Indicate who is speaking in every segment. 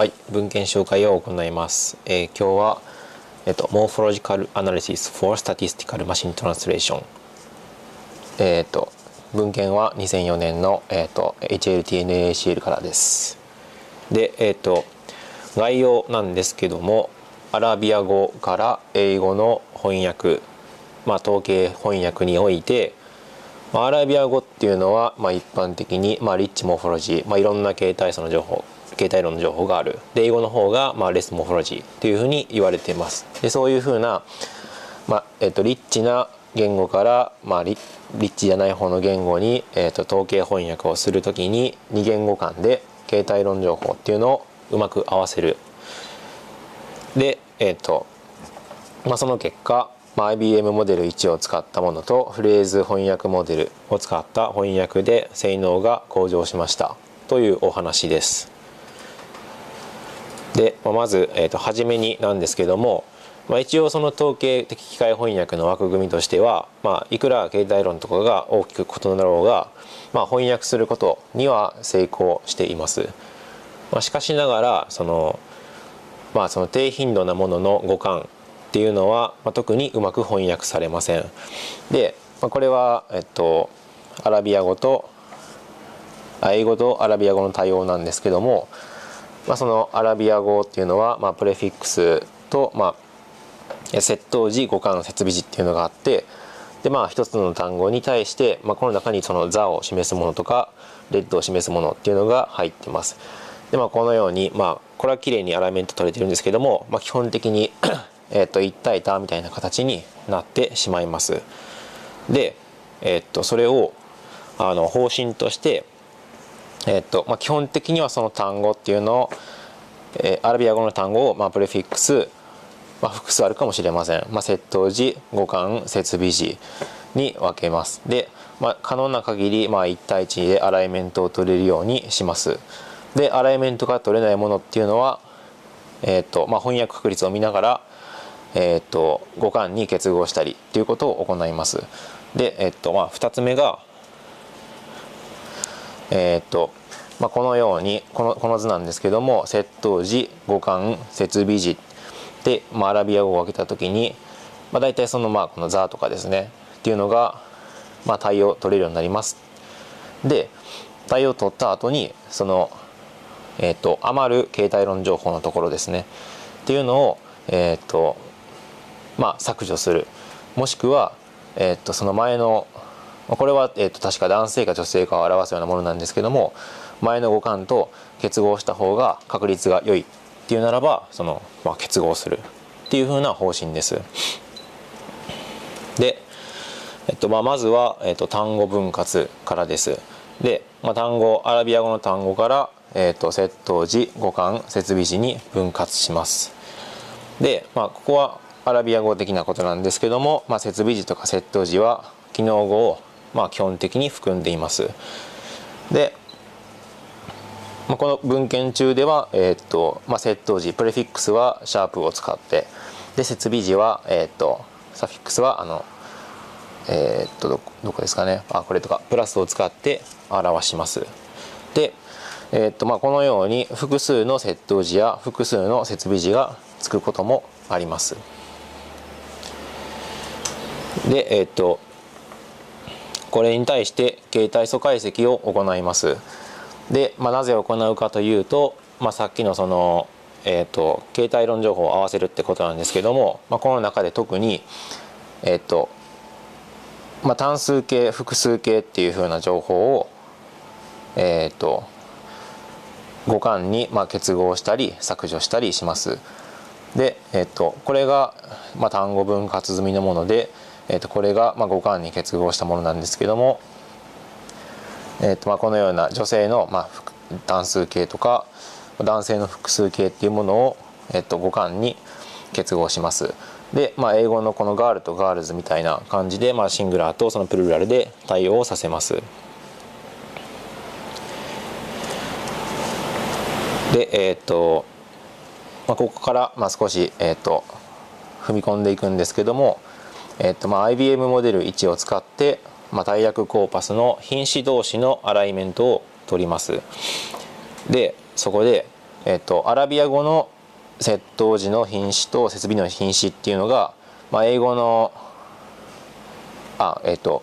Speaker 1: はい、文献紹介を行います。えー、今日は、えっと、Morphological Analysis for Statistical Machine Translation。えっと、文献は2004年の、えっと、HLTNACL からです。で、えっと、概要なんですけども、アラビア語から英語の翻訳、まあ、統計翻訳において、まあ、アラビア語っていうのは、まあ、一般的に、まあ、リッチモフォロジー、まあ、いろんな形態素の情報形態論の情報がある。で英語の方が、まあ、レスモフォロジーっていうふうに言われています。でそういうふうな、まあえっと、リッチな言語から、まあ、リリッチじゃない方の言語に、えっと、統計翻訳をするときに2言語間で形態論情報っていうのをうまく合わせる。でえっとまあ、その結果、まあ、IBM モデル1を使ったものとフレーズ翻訳モデルを使った翻訳で性能が向上しました。というお話です。で、ま、ず、えーと、初めになんですけども、まあ、一応その統計的機械翻訳の枠組みとしては、まあ、いくら形態論とかが大きく異なろうが、まあ、翻訳することには成功しています。まあ、しかしながらその,、まあ、その低頻度なものの互換っていうのは、まあ、特にうまく翻訳されません。で、まあ、これは、えっと、アラビア語と英語とアラビア語の対応なんですけども、まあ、そのアラビア語っていうのは、まあ、プレフィックスと、まあ、窃盗時互換設備時っていうのがあってでまあ一つの単語に対して、まあ、この中にその「座」を示すものとか「レッド」を示すものっていうのが入ってます。でまあこのようにまあこれは綺麗にアラメント取れてるんですけども、まあ、基本的に えっと一体多みたいな形になってしまいます。で、えっとそれをあの方針としてえーとまあ、基本的にはその単語っていうのを、えー、アラビア語の単語を、まあ、プレフィックス、まあ、複数あるかもしれません、まあ、窃盗時互換設備時に分けます。で、まあ、可能な限り、まあ、1対1でアライメントを取れるようにします。でアライメントが取れないものっていうのは、えーとまあ、翻訳確率を見ながら、えーと、互換に結合したりっていうことを行います。で、えーとまあ、2つ目がえー、っとまあ、このようにこのこの図なんですけども窃盗時互換設備時で、まあ、アラビア語を分けた時に、まあ、大体そのまあこの「ザ」とかですねっていうのが、まあ、対応取れるようになります。で対応取った後にその、えーと、余る形態論情報のところですねっていうのを、えーとまあ、削除するもしくは、えーとその前のこれは、えーと、確か男性か女性かを表すようなものなんですけども前の五感と結合した方が確率が良いっていうならばその、まあ、結合するっていうふうな方針です。で、えっとまあ、まずは、えっと、単語分割からです。で、まあ、単語アラビア語の単語から、えっと、窃盗時五感設備時に分割します。で、まあ、ここはアラビア語的なことなんですけども、まあ、設備時とか窃盗時は機能語をまあ、基本的に含んでいます。で、まあ、この文献中では、えー、っとまあ、窃盗時プレフィックスはシャープを使ってで設備時は、えー、っとサフィックスはあのえー、っとどどこですかねあこれとかプラスを使って表します。で、え、っとまあ、このように複数の窃盗時や複数の設備時がつくこともあります。で、えっとこれに対して形態素解析を行います。で、まあ、なぜ行うかというと、まあ、さっきのその、えーと、形態論情報を合わせるってことなんですけども、まあ、この中で特に、えーとまあ、単数形複数形っていうふうな情報を、えーと、互換にまあ結合したり削除したりします。で、えーと、これが、まあ、単語分割済みのもので、えー、とこれがまあ互換に結合したものなんですけども、えー、とまあこのような女性のまあ単数形とか男性の複数形っていうものを、えー、と互換に結合します。で、まあ、英語のこのガールとガールズみたいな感じで、まあ、シングラーとそのプルーラルで対応させます。で、えっ、ー、と、まあ、ここから、まあ、少し、えっ、ー、と、踏み込んでいくんですけども、えっとまあ、IBM モデル1を使って、まあ、大役コーパスの品詞同士のアライメントを取りますでそこで、えーと、アラビア語の窃盗時の品詞と設備の品詞っていうのが、まあ、英語のあえっ、と、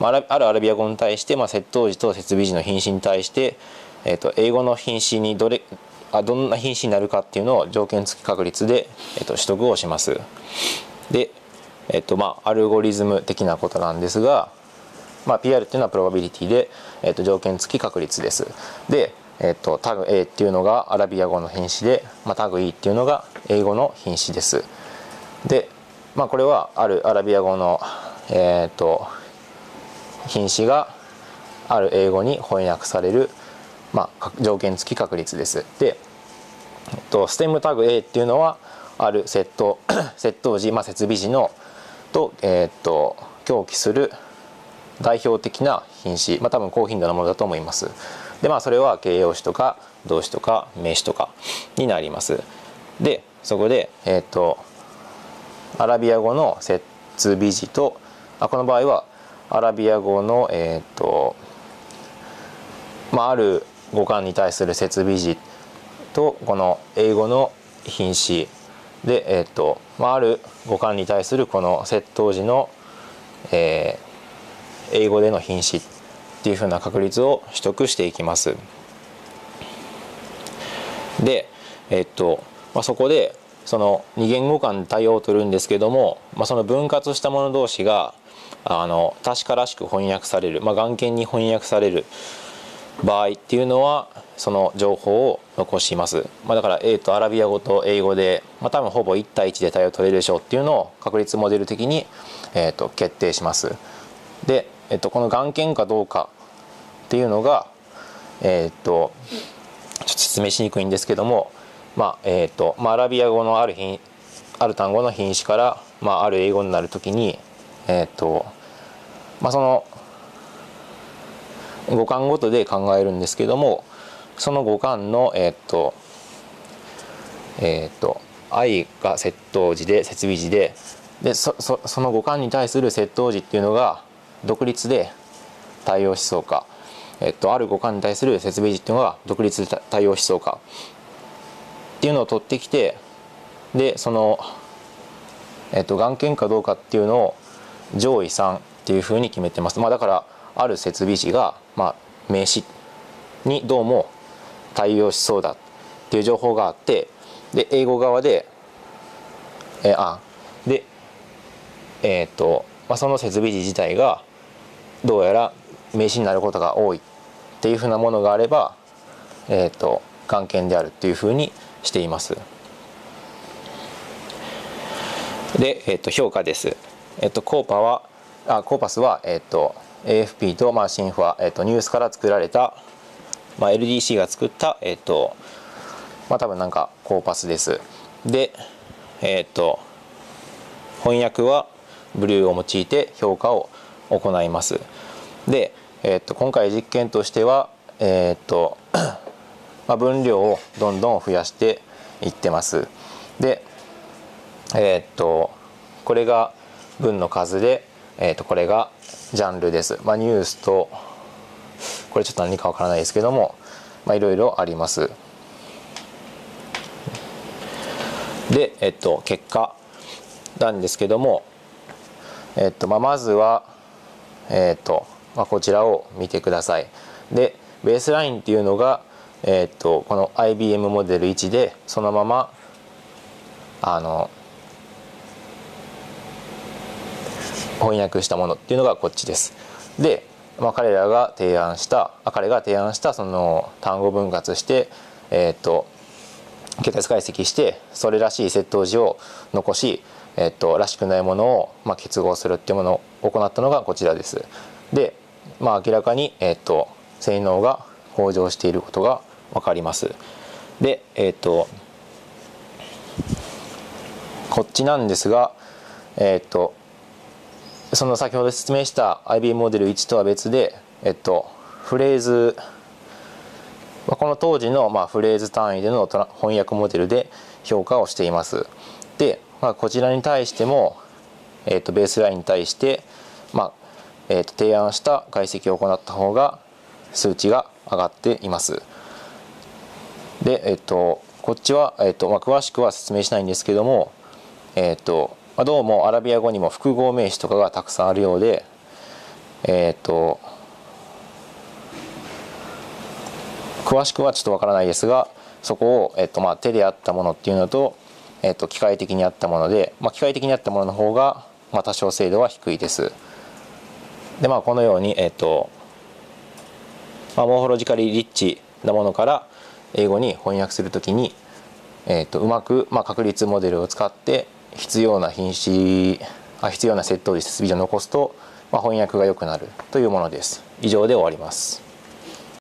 Speaker 1: まあ、あるアラビア語に対して、まあ、窃盗時と設備時の品詞に対して、えーと、英語の品詞にどれあどんな品詞になるかっていうのを条件付き確率で、えーと、取得をします。で、えっ、とまあ、アルゴリズム的なことなんですが、まあ、PR っていうのはプロバビリティで、えー、と条件付き確率です。で、えー、とタグ A っていうのがアラビア語の品詞で、まあ、タグ E っていうのが英語の品詞です。で、まあ、これはあるアラビア語の、えー、と品詞がある英語に翻訳される、まあ、条件付き確率です。で、えっと、ステムタグ A っていうのはある窃盗窃盗時、まあ、設備時のと,、えー、っと狂気する代表的な品詞、まあ、多分高頻度なものだと思います。でまあそれは形容詞とか動詞とか名詞とかになりますでそこでえっ、とアラビア語の設備時とあこの場合はアラビア語のえっ、とまあある語感に対する設備時とこの英語の品詞で、えーとまあ、ある語感に対するこの窃盗時の、えー、英語での品詞っていうふうな確率を取得していきます。で、えっとまあ、そこでその二言語間対応を取るんですけども、まあ、その分割したもの同士があの確からしく翻訳される、まあ、眼見に翻訳される場合っていうのはその情報を残します、まあ、だから A とアラビア語と英語で、まあ、多分ほぼ1対1で対応取れるでしょうっていうのを確率モデル的に、えー、と決定します。でえっと、この眼見かどうかっていうのが、えっと、ちょっと説明しにくいんですけども、まあえっとまあ、アラビア語のある品ある単語の品詞から、まあ、ある英語になるときに、えっとまあ、その語感ごとで考えるんですけどもその語感のえっとえっと愛が窃盗時で設備時ででそそその語感に対する窃盗時っていうのが独立で対応思想か、えっと、ある互換に対する設備時っていうのが独立で対応思想かっていうのを取ってきてでその、えっと、眼見かどうかっていうのを上位3っていうふうに決めてます、まあ、だからある設備時が、まあ、名詞にどうも対応しそうだっていう情報があってで英語側でえあでえっ、と、まあ、その設備時自体がどうやら名詞になることが多いっていうふうなものがあれば、えーと、眼見であるっていうふうにしています。で、えーと、評価です。えっ、とコーパはあコーパスは、えーと、AFP と、まあ、シンファ、えー、とニュースから作られた、まあ、LDC が作った、えーとまあ、多分なんかコーパスです。で、えっ、と翻訳はブルーを用いて評価を行います。で、えー、と今回実験としては、えーと まあ、分量をどんどん増やしていってます。で、えっ、とこれが文の数で、えー、とこれがジャンルです。まあ、ニュースとこれちょっと何かわからないですけども、まあ、いろいろあります。で、えっと、結果なんですけども、えっとまあ、まずは、えっとまあ、こちらを見てください。でベースラインっていうのが、えっとこの IBM モデル1でそのままあの翻訳したものっていうのがこっちです。で、まあ、彼らが提案した彼が提案したその単語分割して、えっと桁列解析してそれらしい窃盗時を残しえっと、らしくないものを、まあ、結合するっていうものを行ったのがこちらです。で、まあ、明らかに、えっと、性能が向上していることが分かります。で、えっと、こっちなんですが、えっと、その先ほど説明した IB モデル1とは別で、えっと、フレーズこの当時のまあフレーズ単位での翻訳モデルで評価をしています。で、まあ、こちらに対しても、えー、とベースラインに対して、まあえー、と提案した解析を行った方が数値が上がっています。でえっとこっちは、えっとまあ、詳しくは説明しないんですけどもえっと、まあ、どうもアラビア語にも複合名詞とかがたくさんあるようでえっと詳しくはちょっとわからないですがそこを、えっとまあ、手であったものっていうのと、えっと、機械的にあったもので、まあ、機械的にあったものの方が、まあ、多少精度は低いです。でまあこのように、えっとまあ、モーフォロジカリリッチなものから英語に翻訳するときに、えっとうまく、まあ、確率モデルを使って必要な品詞あ必要な窃盗時設備を残すと、まあ、翻訳が良くなるというものです。以上で終わります。